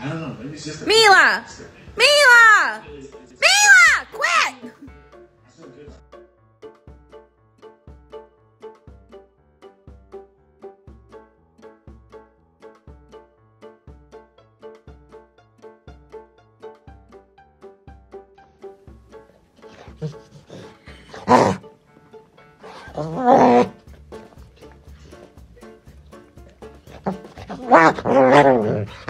I don't know. Maybe it's just Mila! Mila! Mila! Quit!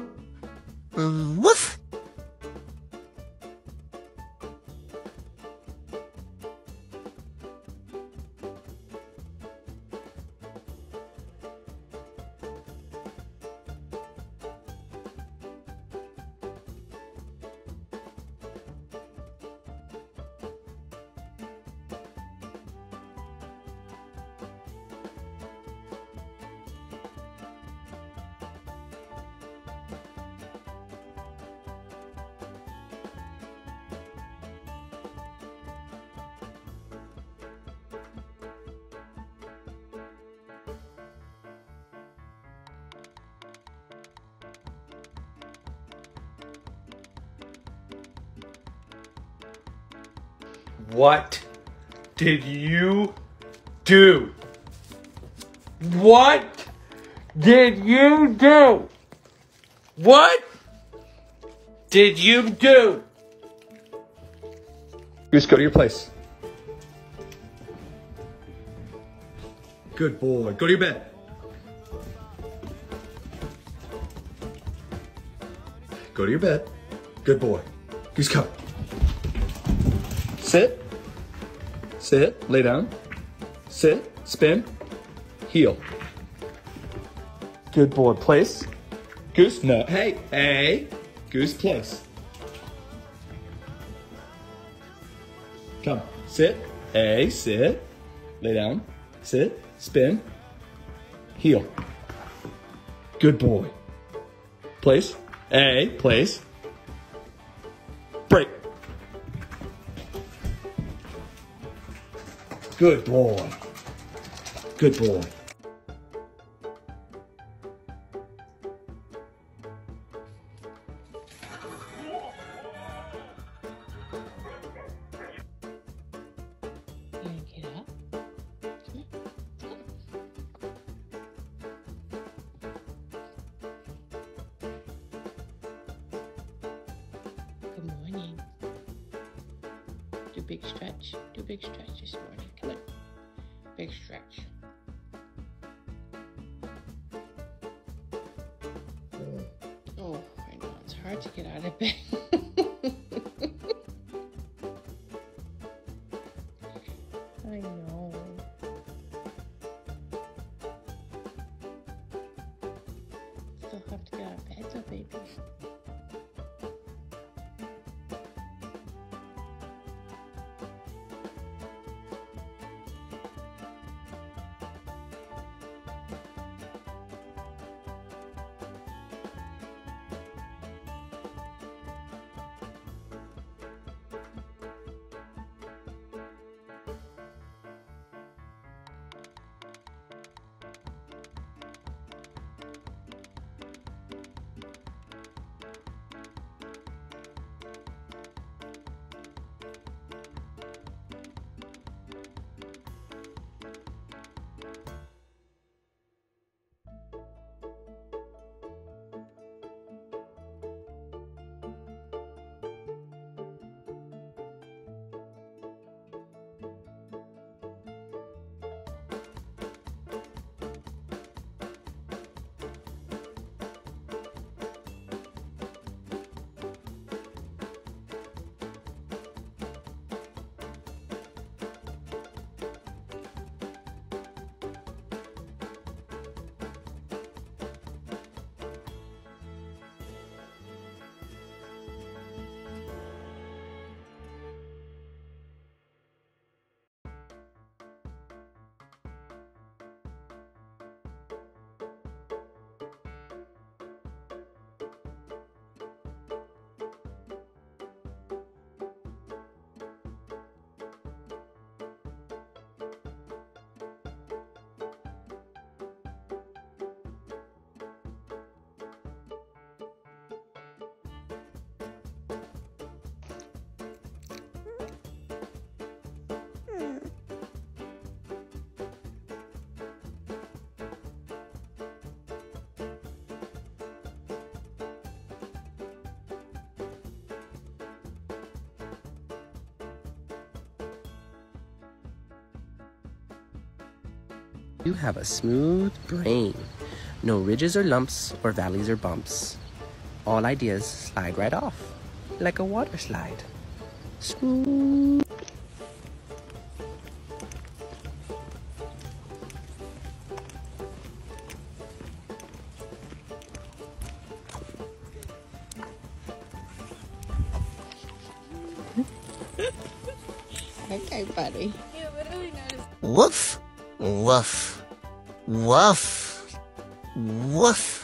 What did you do? What did you do? What did you do? Goose, go to your place. Good boy. Go to your bed. Go to your bed. Good boy. Goose, come. Sit. Sit. Lay down. Sit. Spin. Heel. Good boy. Place. Goose. No. Hey. Hey. Goose. Place. Come. Sit. A. Sit. Lay down. Sit. Spin. Heel. Good boy. Place. A. Place. Good boy. Good boy. Big stretch. Do big stretch this morning. Come on. Big stretch. Oh, I know. It's hard to get out of bed. I know. Still have to get out of bed though, baby. You have a smooth brain. No ridges or lumps or valleys or bumps. All ideas slide right off like a water slide. Smooth. Okay, buddy. Woof, woof, woof, woof.